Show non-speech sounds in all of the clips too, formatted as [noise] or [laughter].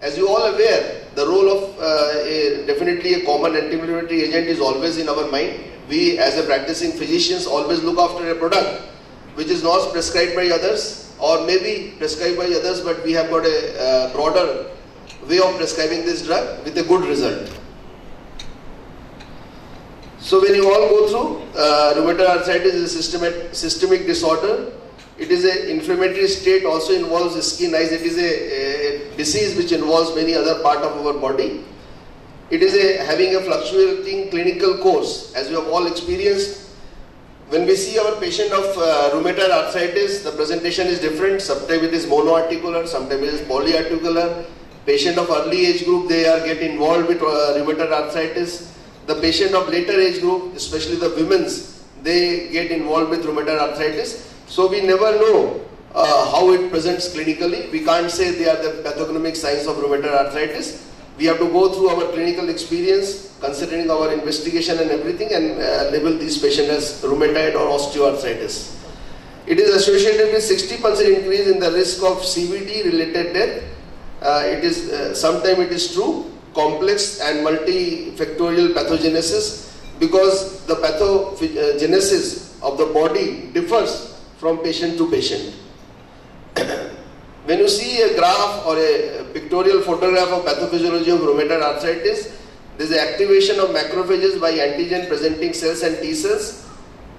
As you all aware, the role of uh, a, definitely a common anti-inflammatory agent is always in our mind. We as a practicing physicians always look after a product which is not prescribed by others or maybe prescribed by others but we have got a uh, broader way of prescribing this drug with a good result. So when you all go through, uh, rheumatoid arthritis is a systemic, systemic disorder. It is an inflammatory state, also involves skin, eyes. It is a, a disease which involves many other part of our body. It is a, having a fluctuating clinical course, as we have all experienced. When we see our patient of uh, rheumatoid arthritis, the presentation is different. Sometimes it is monoarticular, sometimes it is polyarticular. Patient of early age group, they are get involved with uh, rheumatoid arthritis the patient of later age group, especially the women's, they get involved with rheumatoid arthritis. So we never know uh, how it presents clinically. We can't say they are the pathognomic signs of rheumatoid arthritis. We have to go through our clinical experience, considering our investigation and everything, and uh, label these patients as rheumatoid or osteoarthritis. It is associated with 60% increase in the risk of CVD related death. Uh, it is uh, sometimes it is true, complex and multifactorial pathogenesis because the pathogenesis of the body differs from patient to patient. [clears throat] when you see a graph or a pictorial photograph of pathophysiology of rheumatoid arthritis, there is activation of macrophages by antigen presenting cells and T cells.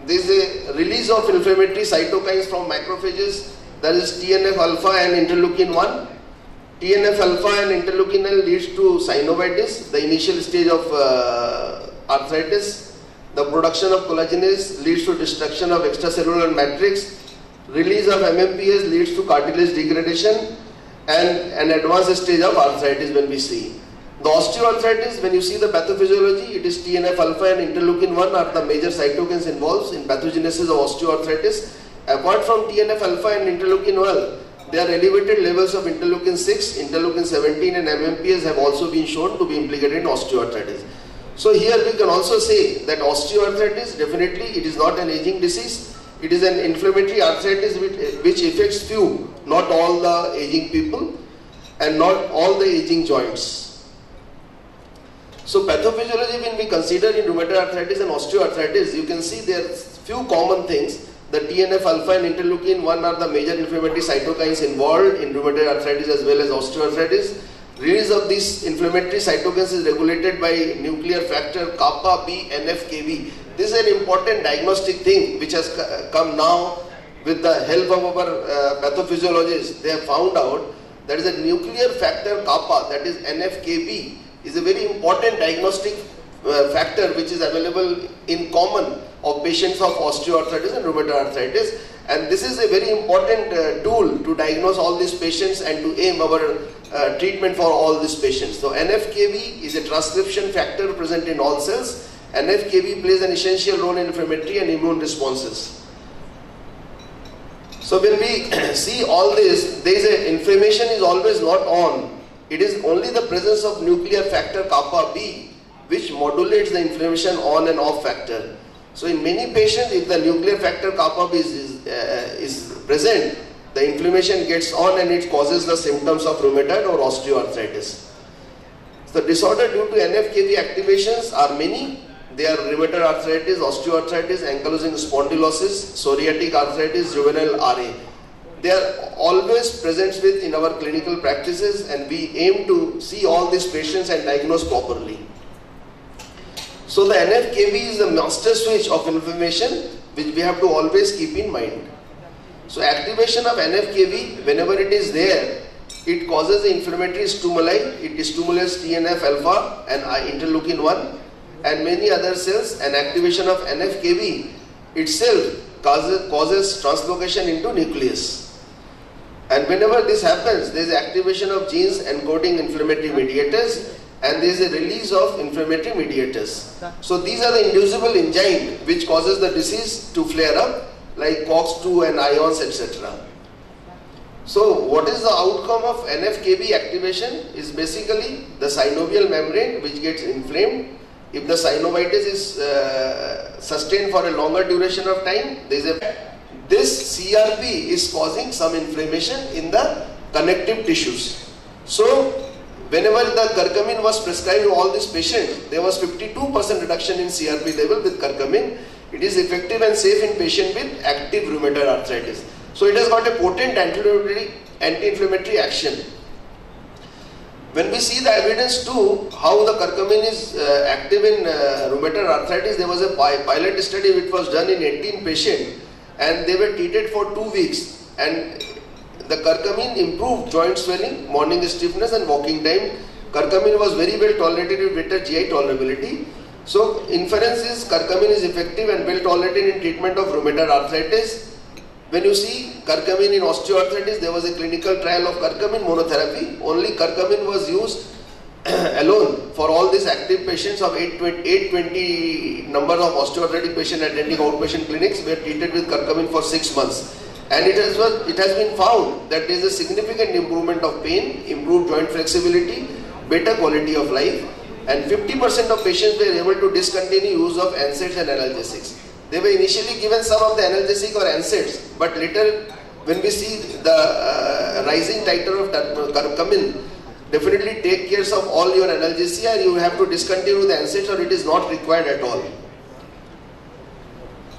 There is a release of inflammatory cytokines from macrophages, that is TNF alpha and interleukin 1 TNF alpha and interleukin 1 leads to synovitis, the initial stage of uh, arthritis. The production of collagenase leads to destruction of extracellular matrix. Release of MMPs leads to cartilage degradation and an advanced stage of arthritis when we see. The osteoarthritis, when you see the pathophysiology, it is TNF alpha and interleukin 1 are the major cytokines involved in pathogenesis of osteoarthritis. Apart from TNF alpha and interleukin 1, there are elevated levels of interleukin 6, interleukin 17 and MMPs have also been shown to be implicated in osteoarthritis. So here we can also say that osteoarthritis definitely it is not an aging disease. It is an inflammatory arthritis which, affects few, not all the aging people and not all the aging joints. So pathophysiology when we consider in rheumatoid arthritis and osteoarthritis, you can see there are few common things the TNF alpha and interleukin 1 are the major inflammatory cytokines involved in rheumatoid arthritis as well as osteoarthritis. Release of these inflammatory cytokines is regulated by nuclear factor kappa B NFKB. This is an important diagnostic thing which has come now with the help of our uh, pathophysiologists. They have found out that is a nuclear factor kappa that is NFKB is a very important diagnostic uh, factor which is available in common of patients of osteoarthritis and rheumatoid arthritis and this is a very important uh, tool to diagnose all these patients and to aim our uh, treatment for all these patients. So NFKB is a transcription factor present in all cells. NFKB plays an essential role in inflammatory and immune responses. So when we [clears throat] see all this, there is a inflammation is always not on. It is only the presence of nuclear factor kappa B which modulates the inflammation on and off factor. So in many patients, if the nuclear factor kappa is, is, uh, is present, the inflammation gets on and it causes the symptoms of rheumatoid or osteoarthritis. So disorder due to NFKB activations are many. They are rheumatoid arthritis, osteoarthritis, ankylosing spondylosis, psoriatic arthritis, juvenile RA. They are always present with in our clinical practices and we aim to see all these patients and diagnose properly. So the NFKB is the master switch of inflammation which we have to always keep in mind. So activation of NFKB whenever it is there it causes the inflammatory stimuli, it stimulates TNF alpha and interleukin 1 and many other cells and activation of NFKB itself causes, causes translocation into nucleus. And whenever this happens, there is activation of genes encoding inflammatory mediators and there is a release of inflammatory mediators. So these are the inducible engine which causes the disease to flare up like COX2 and iNOS etc. So what is the outcome of NFKB activation is basically the synovial membrane which gets inflamed. If the synovitis is uh, sustained for a longer duration of time, there is a this CRP is causing some inflammation in the connective tissues. So whenever the curcumin was prescribed to all these patients, there was 52% reduction in CRP level with curcumin. It is effective and safe in patient with active rheumatoid arthritis. So it has got a potent anti-inflammatory action. When we see the evidence too, how the curcumin is uh, active in uh, rheumatoid arthritis, there was a pilot study which was done in 18 patients and they were treated for two weeks and the curcumin improved joint swelling, morning stiffness and walking time. Curcumin was very well tolerated with better GI tolerability. So inference is curcumin is effective and well tolerated in treatment of rheumatoid arthritis. When you see curcumin in osteoarthritis, there was a clinical trial of curcumin monotherapy. Only curcumin was used [clears throat] alone for all these active patients of 820, 820 number of osteoarthritic patients attending outpatient clinics were treated with curcumin for 6 months. And it has, it has been found that there is a significant improvement of pain, improved joint flexibility, better quality of life and 50% of patients were able to discontinue use of NSAIDs and analgesics. They were initially given some of the analgesic or NSAIDs, but later when we see the uh, rising titer of curcumin, definitely take care of all your analgesia you have to discontinue the NSAIDs or it is not required at all.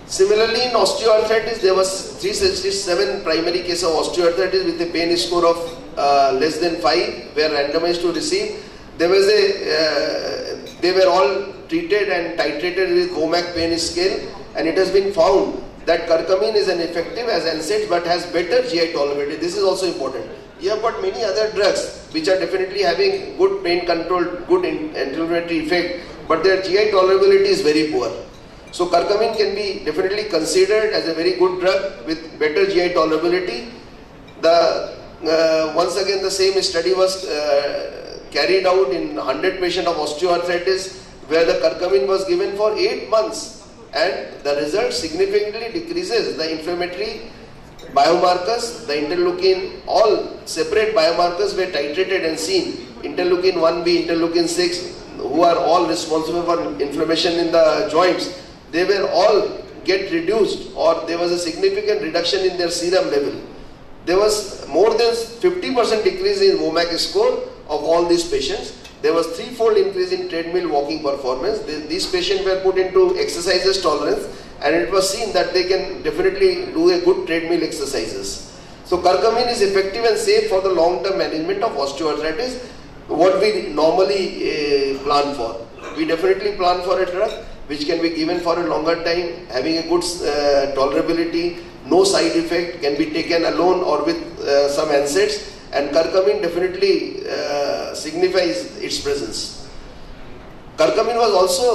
Similarly, in osteoarthritis, there was 367 primary cases of osteoarthritis with a pain score of uh, less than 5 were randomized to receive. There was a, uh, they were all treated and titrated with WOMAC pain scale and it has been found that curcumin is an effective as NSAID but has better GI tolerability. This is also important. You have got many other drugs which are definitely having good pain control, good anti-inflammatory effect, but their GI tolerability is very poor. So curcumin can be definitely considered as a very good drug with better GI tolerability. The uh, once again the same study was uh, carried out in 100 patients of osteoarthritis where the curcumin was given for 8 months and the result significantly decreases the inflammatory biomarkers, the interleukin, all separate biomarkers were titrated and seen. Interleukin 1b, interleukin 6, who are all responsible for inflammation in the joints they were all get reduced or there was a significant reduction in their serum level. There was more than 50% decrease in WOMAC score of all these patients. There was threefold increase in treadmill walking performance. These patients were put into exercises tolerance and it was seen that they can definitely do a good treadmill exercises. So curcumin is effective and safe for the long-term management of osteoarthritis, what we normally uh, plan for. We definitely plan for a drug which can be given for a longer time, having a good uh, tolerability, no side effect, can be taken alone or with uh, some NSAIDs and curcumin definitely uh, signifies its presence. Curcumin was also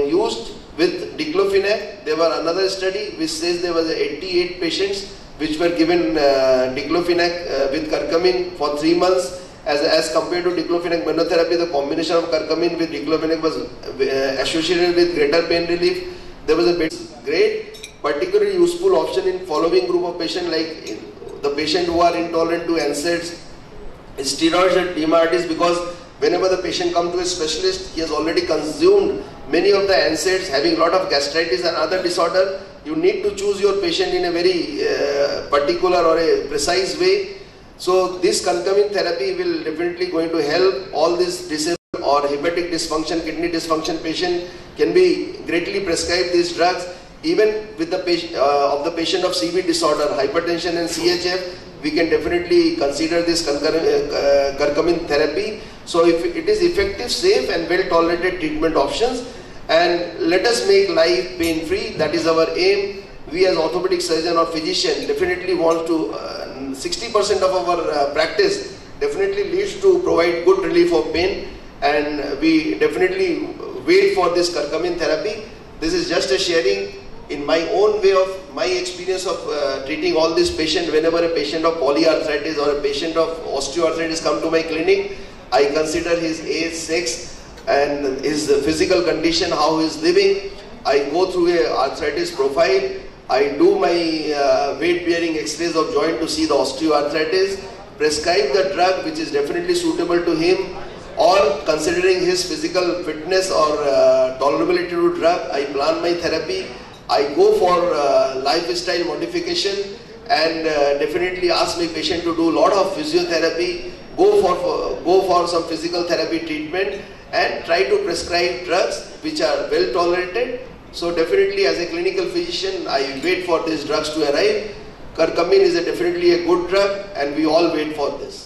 uh, used with diclofenac. There were another study which says there was 88 patients which were given uh, diclofenac uh, with curcumin for 3 months as, as compared to diclofenac monotherapy, the combination of curcumin with diclofenac was uh, associated with greater pain relief. There was a great, particularly useful option in following group of patients like the patient who are intolerant to NSAIDs, steroids and DMARDs because whenever the patient comes to a specialist, he has already consumed many of the NSAIDs, having a lot of gastritis and other disorder. You need to choose your patient in a very uh, particular or a precise way so this curcumin therapy will definitely going to help all these disabled or hepatic dysfunction, kidney dysfunction patient can be greatly prescribed these drugs even with the patient uh, of the patient of CV disorder, hypertension and CHF, we can definitely consider this uh, curcumin therapy. So if it is effective, safe and well tolerated treatment options and let us make life pain free, that is our aim. We as orthopedic surgeon or physician definitely want to uh, 60% of our uh, practice definitely leads to provide good relief of pain and we definitely wait for this curcumin therapy. This is just a sharing in my own way of my experience of uh, treating all these patients whenever a patient of polyarthritis or a patient of osteoarthritis come to my clinic I consider his age, sex and his physical condition, how he is living. I go through a arthritis profile I do my uh, weight bearing x-rays of joint to see the osteoarthritis, prescribe the drug which is definitely suitable to him or considering his physical fitness or uh, tolerability to drug, I plan my therapy. I go for uh, lifestyle modification and uh, definitely ask my patient to do a lot of physiotherapy, go for, for, go for some physical therapy treatment and try to prescribe drugs which are well tolerated. So definitely as a clinical physician, I wait for these drugs to arrive. Curcumin is a definitely a good drug and we all wait for this.